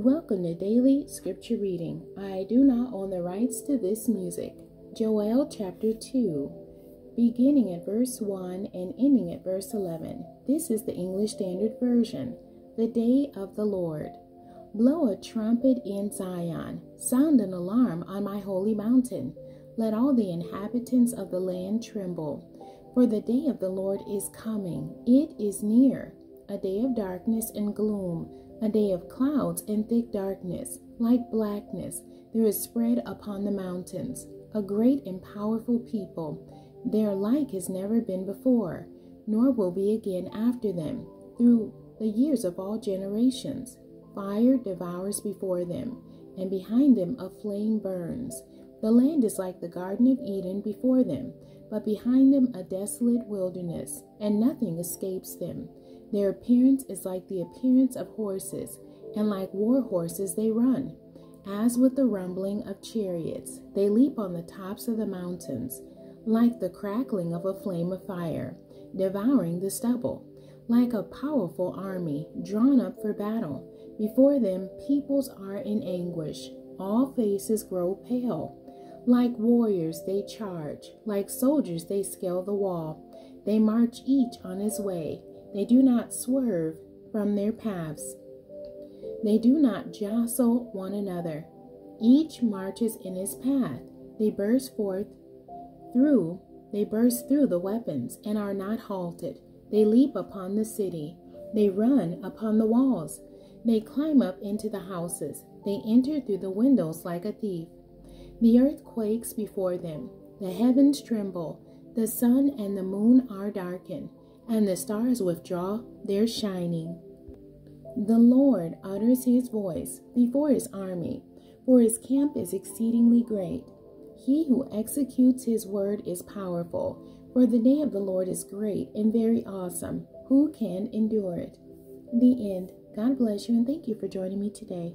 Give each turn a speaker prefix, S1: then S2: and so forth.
S1: Welcome to Daily Scripture Reading. I do not own the rights to this music. Joel chapter 2, beginning at verse 1 and ending at verse 11. This is the English Standard Version. The Day of the Lord. Blow a trumpet in Zion, sound an alarm on my holy mountain. Let all the inhabitants of the land tremble. For the day of the Lord is coming, it is near, a day of darkness and gloom, a day of clouds and thick darkness, like blackness, there is spread upon the mountains, a great and powerful people. Their like has never been before, nor will be again after them, through the years of all generations. Fire devours before them, and behind them a flame burns. The land is like the Garden of Eden before them, but behind them a desolate wilderness, and nothing escapes them. Their appearance is like the appearance of horses, and like war horses they run. As with the rumbling of chariots, they leap on the tops of the mountains, like the crackling of a flame of fire, devouring the stubble, like a powerful army drawn up for battle. Before them, peoples are in anguish. All faces grow pale. Like warriors, they charge. Like soldiers, they scale the wall. They march each on his way. They do not swerve from their paths. They do not jostle one another. Each marches in his path. They burst forth through, they burst through the weapons and are not halted. They leap upon the city. They run upon the walls. They climb up into the houses. They enter through the windows like a thief. The earth quakes before them. The heavens tremble. The sun and the moon are darkened and the stars withdraw their shining. The Lord utters his voice before his army, for his camp is exceedingly great. He who executes his word is powerful, for the day of the Lord is great and very awesome. Who can endure it? The end. God bless you and thank you for joining me today.